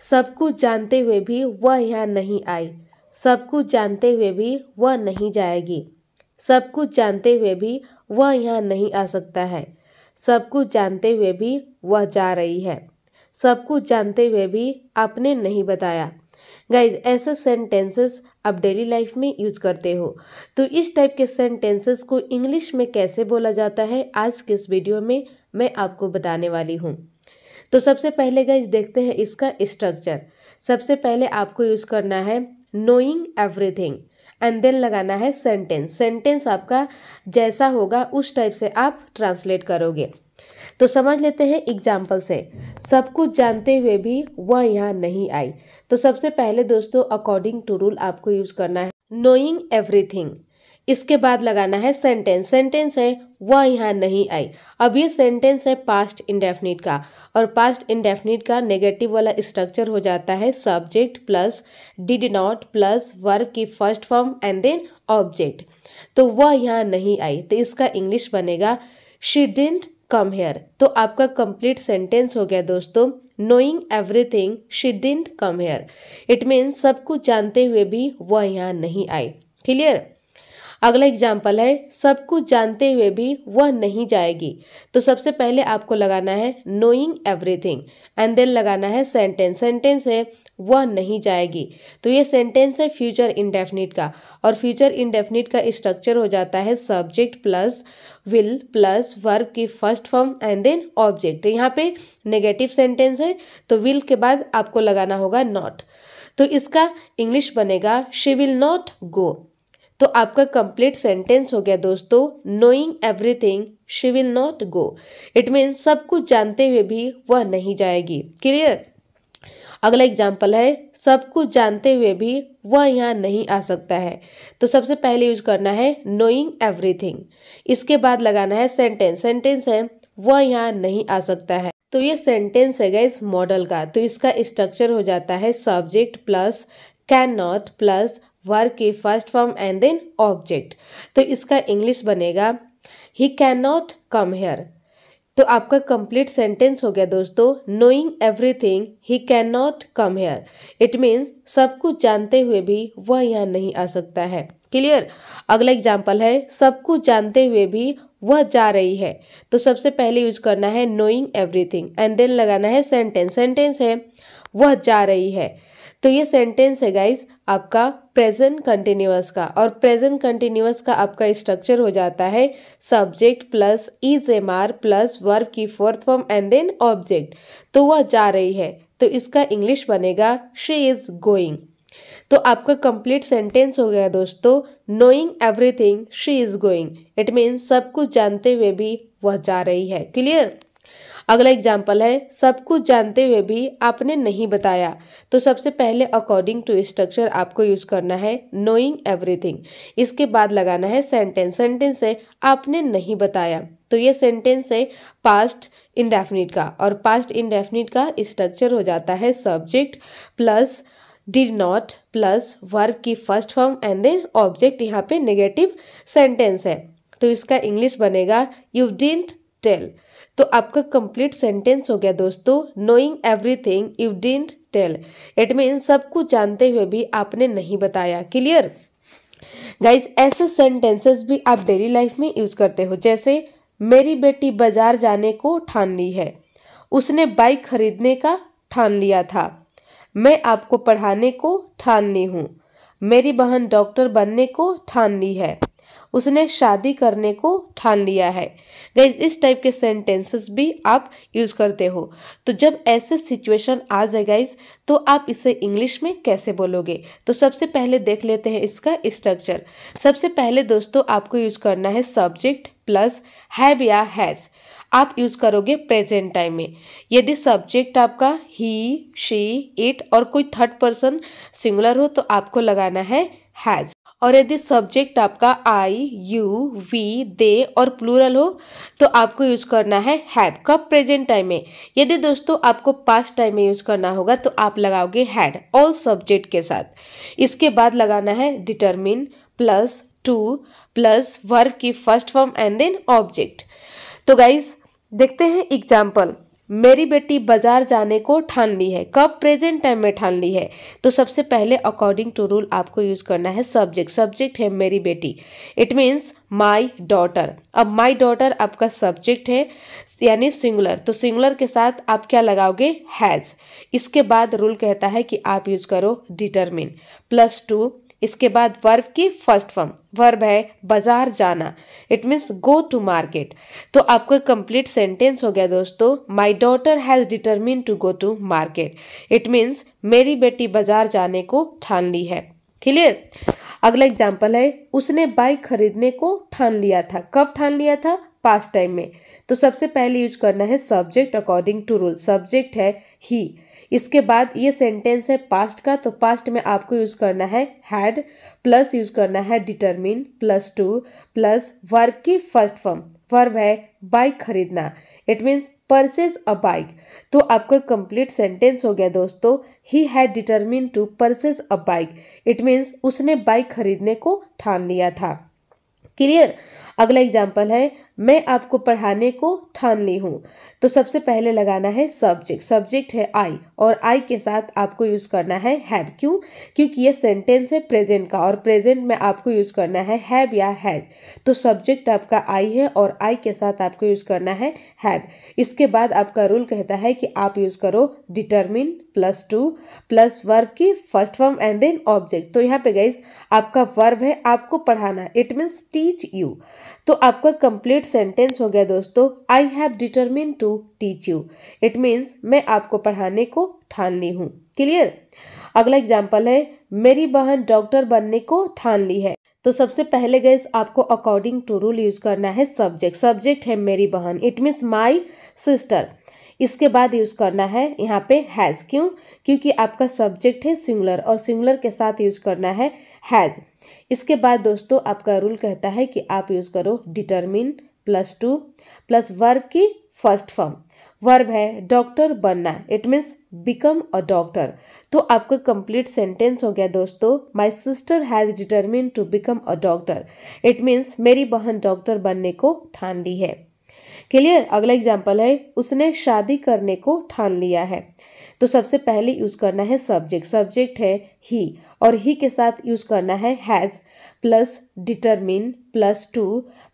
सब कुछ जानते हुए भी वह यहाँ नहीं आई। सब कुछ जानते हुए भी वह नहीं जाएगी। सब कुछ जानते हुए भी वह यहाँ नहीं आ सकता है। सब कुछ जानते हुए भी वह जा रही है। सब कुछ जानते हुए भी आपने नहीं बताया। गाइज़ ऐसे सेंटेंसेस आप डेली लाइफ में यूज़ करते हो। तो इस टाइप के सेंटेंसेस को इंग्लिश में कैसे बोला जाता है, आज के इस वीडियो में मैं आपको बताने वाली हूँ। तो सबसे पहले गाइज़ देखते हैं इसका स्ट्रक्चर सबसे पहले आपको यूज़ करना है नोइंग एवरीथिंग एंड देन लगाना है सेंटेंस सेंटेंस आपका जैसा होगा उस टाइप से आप ट्रांसलेट करोगे. तो समझ लेते हैं एग्ज़ाम्पल से. सब कुछ जानते हुए भी वह यहाँ नहीं आई. तो सबसे पहले दोस्तों अकॉर्डिंग टू रूल आपको यूज़ करना है नोइंग एवरीथिंग इसके बाद लगाना है सेंटेंस सेंटेंस है, वह यहाँ नहीं आई। अब ये सेंटेंस है पास्ट इंडेफिनिट का। और पास्ट इंडेफिनिट का नेगेटिव वाला स्ट्रक्चर हो जाता है subject plus did not plus verb की first form and then object तो वह यहाँ नहीं आई। तो इसका इंग्लिश बनेगा शी डिंट कम हेयर तो आपका कंप्लीट सेंटेंस हो गया दोस्तों knowing everything she didn't come here it means सब कुछ जानते हुए भी वह यहाँ नहीं आई। क्लियर अगला एग्ज़ाम्पल है, सब कुछ जानते हुए भी वह नहीं जाएगी। तो सबसे पहले आपको लगाना है नोइंग एवरीथिंग एंड देन लगाना है सेंटेंस सेंटेंस है, वह नहीं जाएगी। तो ये सेंटेंस है फ्यूचर इंडेफिनिट का और फ्यूचर इंडेफिनिट का स्ट्रक्चर हो जाता है subject plus will plus verb की first form and then object यहाँ पे नेगेटिव सेंटेंस है तो विल के बाद आपको लगाना होगा नॉट तो इसका इंग्लिश बनेगा शी विल नॉट गो तो आपका कंप्लीट सेंटेंस हो गया दोस्तों knowing everything she will not go it means सब कुछ जानते हुए भी वह नहीं जाएगी. क्लियर अगला एग्ज़ाम्पल है, सब कुछ जानते हुए भी वह यहाँ नहीं आ सकता है. तो सबसे पहले यूज़ करना है नोइंग एवरीथिंग इसके बाद लगाना है सेंटेंस सेंटेंस है, वह यहाँ नहीं आ सकता है. तो ये सेंटेंस है इस मॉडल का. तो इसका स्ट्रक्चर हो जाता है subject plus can not plus verb की first form and then object तो इसका इंग्लिश बनेगा he can not come here तो आपका कंप्लीट सेंटेंस हो गया दोस्तों knowing everything he can not come here it means सब कुछ जानते हुए भी वह यहाँ नहीं आ सकता है। क्लियर अगला एग्ज़ाम्पल है, सब कुछ जानते हुए भी वह जा रही है। तो सबसे पहले यूज़ करना है नोइंग एवरीथिंग एंड देन लगाना है सेंटेंस सेंटेंस है, वह जा रही है। तो ये सेंटेंस है गाइस आपका प्रेजेंट कंटिन्यूस का। और प्रेजेंट कंटिन्यूस का आपका स्ट्रक्चर हो जाता है subject plus is am are plus verb की fourth form and then object तो वह जा रही है। तो इसका इंग्लिश बनेगा शी इज़ गोइंग तो आपका कंप्लीट सेंटेंस हो गया दोस्तों knowing everything she is going it means सब कुछ जानते हुए भी वह जा रही है। क्लियर अगला एग्ज़ाम्पल है, सब कुछ जानते हुए भी आपने नहीं बताया। तो सबसे पहले अकॉर्डिंग टू स्ट्रक्चर आपको यूज़ करना है नोइंग एवरीथिंग इसके बाद लगाना है सेंटेंस सेंटेंस है, आपने नहीं बताया। तो ये सेंटेंस है पास्ट इंडेफिनिट का। और पास्ट इंडेफिनिट का स्ट्रक्चर हो जाता है subject plus did not plus verb की first form and then object यहाँ पे नेगेटिव सेंटेंस है। तो इसका इंग्लिश बनेगा यू डिंट टेल तो आपका कंप्लीट सेंटेंस हो गया दोस्तों knowing everything you didn't tell it mean सब कुछ जानते हुए भी आपने नहीं बताया. क्लियर गाइज़ ऐसे सेंटेंसेस भी आप डेली लाइफ में यूज़ करते हो. जैसे, मेरी बेटी बाज़ार जाने को ठान ली है. उसने बाइक खरीदने का ठान लिया था. मैं आपको पढ़ाने को ठान ली हूँ. मेरी बहन डॉक्टर बनने को ठान ली है. उसने शादी करने को ठान लिया है। गाइज़ इस टाइप के सेंटेंसेस भी आप यूज़ करते हो। तो जब ऐसे सिचुएशन आ जाए गाइज़ तो आप इसे इंग्लिश में कैसे बोलोगे? तो सबसे पहले देख लेते हैं इसका स्ट्रक्चर सबसे पहले दोस्तों, आपको यूज़ करना है सब्जेक्ट प्लस हैव या हैज़ आप यूज़ करोगे प्रेजेंट टाइम में। यदि सब्जेक्ट आपका ही शी इट और कोई थर्ड पर्सन सिंगुलर हो तो आपको लगाना है हैज़ और यदि सब्जेक्ट आपका आई यू वी दे और प्लूरल हो तो आपको यूज़ करना है हैड कब प्रेजेंट टाइम में। यदि दोस्तों आपको पास्ट टाइम में यूज़ करना होगा तो आप लगाओगे हैड ऑल सब्जेक्ट के साथ। इसके बाद लगाना है determine plus to plus verb की first form and then object तो गाइज़ देखते हैं एग्ज़ाम्पल मेरी बेटी बाज़ार जाने को ठान ली है, कब प्रेजेंट टाइम में ठान ली है? तो सबसे पहले अकॉर्डिंग टू रूल आपको यूज़ करना है सब्जेक्ट सब्जेक्ट है मेरी बेटी। इट मीन्स माई डॉटर अब माई डॉटर आपका सब्जेक्ट है, यानी सिंगुलर तो सिंगुलर के साथ आप क्या लगाओगे? हैज़ इसके बाद रूल कहता है कि आप यूज़ करो डिटरमिन प्लस टू इसके बाद वर्ब की फ़र्स्ट फॉर्म। वर्ब है बाज़ार जाना। It means go to market तो आपका कंप्लीट सेंटेंस हो गया दोस्तों। My daughter has determine to go to market it means मेरी बेटी बाज़ार जाने को ठान ली है। क्लियर अगला एग्ज़ाम्पल है। उसने बाइक खरीदने को ठान लिया था। कब ठान लिया था? पास्ट टाइम में। तो सबसे पहले यूज़ करना है subject according to rule subject है ही इसके बाद ये सेंटेंस है पास्ट का तो पास्ट में आपको यूज़ करना है हैड प्लस यूज़ करना है determine plus to plus verb की फ़र्स्ट फॉर्म वर्ब है बाइक खरीदना. It means purchase a bike तो आपका कंप्लीट सेंटेंस हो गया दोस्तों. He had determine to purchase a bike it means उसने बाइक खरीदने को ठान लिया था. क्लियर अगला एग्ज़ाम्पल है मैं आपको पढ़ाने को ठान ली हूँ। तो सबसे पहले लगाना है सब्जेक्ट सब्जेक्ट है आई और आई के साथ आपको यूज़ करना है हैव क्यों? क्योंकि ये सेंटेंस है प्रेजेंट का और प्रेजेंट में आपको यूज़ करना है हैव या हैज़ तो सब्जेक्ट आपका आई है और आई के साथ आपको यूज़ करना है हैव इसके बाद आपका रूल कहता है कि आप यूज़ करो determine plus to plus verb की first form and then object तो यहाँ पे गाइस आपका वर्ब है, आपको पढ़ाना। इट मीन्स टीच यू तो आपका कंप्लीट सेंटेंस हो गया दोस्तों I have determine to teach you it means मैं आपको पढ़ाने को ठान ली हूँ. क्लियर अगला एग्ज़ाम्पल है, मेरी बहन डॉक्टर बनने को ठान ली है. तो सबसे पहले गैस आपको अकॉर्डिंग टू रूल यूज़ करना है सब्जेक्ट सब्जेक्ट है मेरी बहन. इट मीन्स माई सिस्टर इसके बाद यूज़ करना है यहाँ पे हैज़ क्यों? क्योंकि आपका सब्जेक्ट है सिंगुलर और सिंगुलर के साथ यूज़ करना है हैज़ इसके बाद दोस्तों, आपका रूल कहता है कि आप यूज़ करो determine plus to plus verb की फ़र्स्ट फॉर्म। वर्ब है डॉक्टर बनना। It means become a doctor तो आपका कंप्लीट सेंटेंस हो गया दोस्तों। My sister has determine to become a doctor it means मेरी बहन डॉक्टर बनने को ठान ली है। क्लियर अगला एग्ज़ाम्पल है। उसने शादी करने को ठान लिया है। तो सबसे पहले यूज़ करना है सब्जेक्ट सब्जेक्ट है ही और ही के साथ यूज़ करना है has plus determine plus to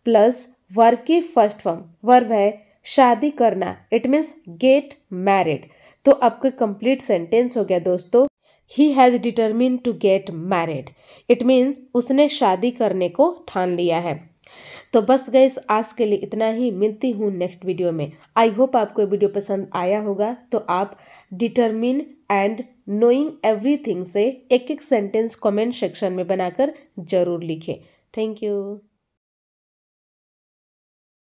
plus verb की फ़र्स्ट फॉर्म वर्ब है शादी करना इट मीन्स गेट मैरिड तो आपका कंप्लीट सेंटेंस हो गया दोस्तों he has determine to get married it means उसने शादी करने को ठान लिया है। तो बस गए आज के लिए इतना ही। मिलती हूँ नेक्स्ट वीडियो में। आई होप आपको वीडियो पसंद आया होगा। तो आप डिटरमिन एंड नोइंग एवरीथिंग से एक एक सेंटेंस कमेंट सेक्शन में बनाकर ज़रूर लिखें। Thank you